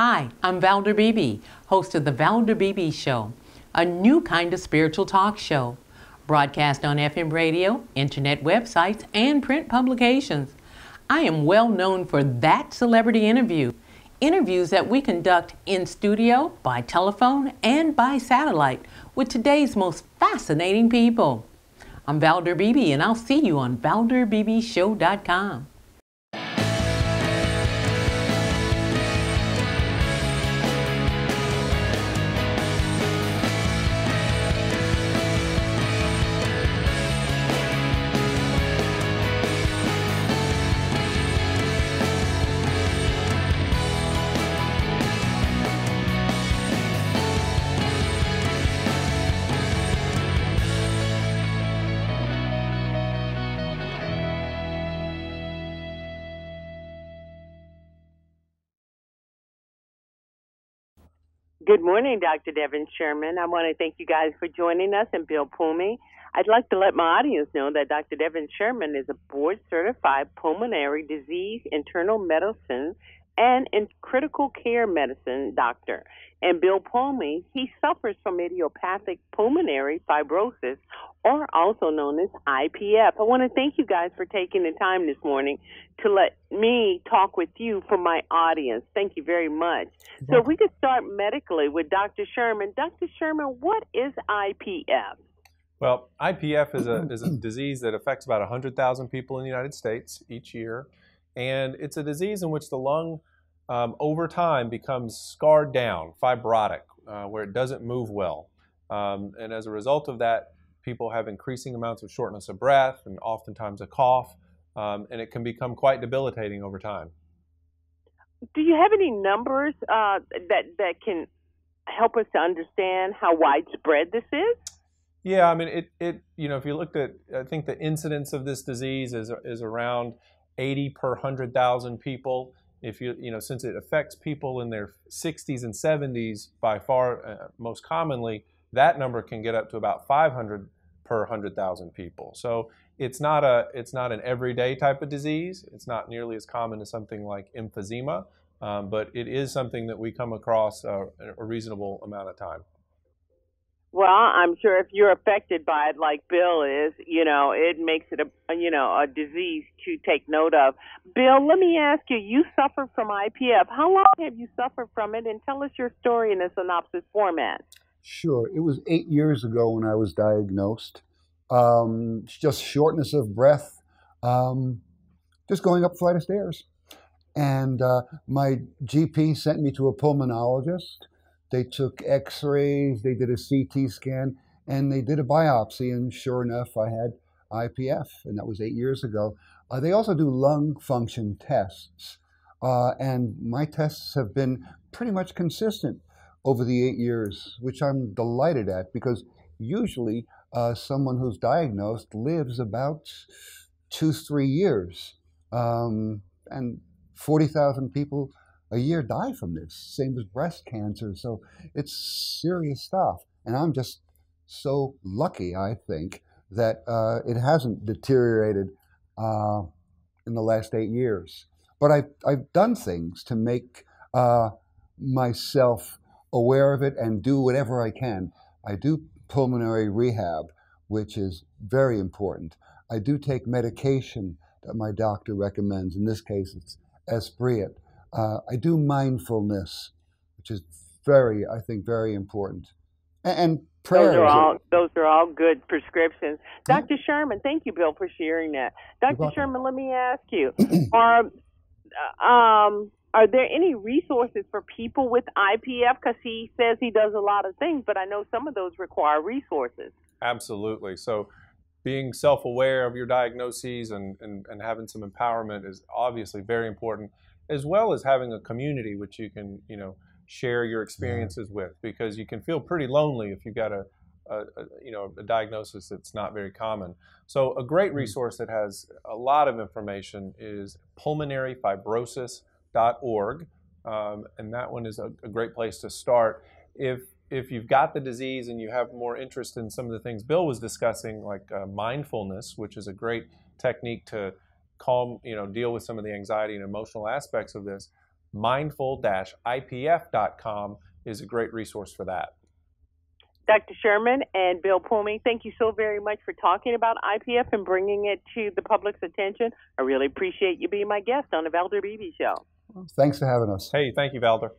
Hi, I'm Valder Beebe, host of The Valder Beebe Show, a new kind of spiritual talk show, broadcast on FM radio, internet websites, and print publications. I am well known for that celebrity interview, interviews that we conduct in studio, by telephone, and by satellite with today's most fascinating people. I'm Valder Beebe, and I'll see you on ValderBeebeShow.com. Good morning, Dr. Devin Sherman. I want to thank you guys for joining us and Bill Pommy. I'd like to let my audience know that Dr. Devin Sherman is a board certified pulmonary disease internal medicine and in critical care medicine doctor. And Bill Pommy, he suffers from idiopathic pulmonary fibrosis, or also known as IPF. I want to thank you guys for taking the time this morning to let me talk with you for my audience. Thank you very much. So, we could start medically with Dr. Sherman. Dr. Sherman, what is IPF? Well, IPF is a, is a disease that affects about 100,000 people in the United States each year. And it's a disease in which the lung um, over time becomes scarred down, fibrotic, uh, where it doesn't move well. Um, and as a result of that, people have increasing amounts of shortness of breath and oftentimes a cough, um, and it can become quite debilitating over time. Do you have any numbers uh, that that can help us to understand how widespread this is? Yeah, I mean, it, it you know, if you looked at, I think the incidence of this disease is is around 80 per 100,000 people if you you know since it affects people in their 60s and 70s by far uh, most commonly that number can get up to about 500 per 100,000 people. So it's not a it's not an everyday type of disease. It's not nearly as common as something like emphysema um, but it is something that we come across uh, a reasonable amount of time well, I'm sure if you're affected by it, like Bill is, you know, it makes it a, you know, a disease to take note of. Bill, let me ask you: You suffer from IPF. How long have you suffered from it? And tell us your story in a synopsis format. Sure. It was eight years ago when I was diagnosed. Um, just shortness of breath, um, just going up a flight of stairs, and uh, my GP sent me to a pulmonologist they took x rays, they did a CT scan, and they did a biopsy. And sure enough, I had IPF, and that was eight years ago. Uh, they also do lung function tests. Uh, and my tests have been pretty much consistent over the eight years, which I'm delighted at because usually uh, someone who's diagnosed lives about two, three years. Um, and 40,000 people a year die from this, same as breast cancer. So it's serious stuff. And I'm just so lucky, I think, that uh, it hasn't deteriorated uh, in the last eight years. But I've, I've done things to make uh, myself aware of it and do whatever I can. I do pulmonary rehab, which is very important. I do take medication that my doctor recommends. In this case, it's Esbriet uh, I do mindfulness, which is very, I think, very important. And, and Those are all those are all good prescriptions. Dr. Sherman, thank you, Bill, for sharing that. Dr. Sherman, let me ask you: Are um, are there any resources for people with IPF? Because he says he does a lot of things, but I know some of those require resources. Absolutely. So being self-aware of your diagnoses and, and, and having some empowerment is obviously very important as well as having a community which you can, you know, share your experiences with because you can feel pretty lonely if you've got a, a, a, you know a diagnosis that's not very common. So a great mm-hmm. resource that has a lot of information is pulmonaryfibrosis.org, um, and that one is a, a, great place to start. If if you've got the disease and you have more interest in some of the things Bill was discussing, like uh, mindfulness, which is a great technique to calm, you know, deal with some of the anxiety and emotional aspects of this, mindful-ipf.com is a great resource for that. Dr. Sherman and Bill Pommy, thank you so very much for talking about IPF and bringing it to the public's attention. I really appreciate you being my guest on the Valder Beebe Show. Thanks for having us. Hey, thank you, Valder.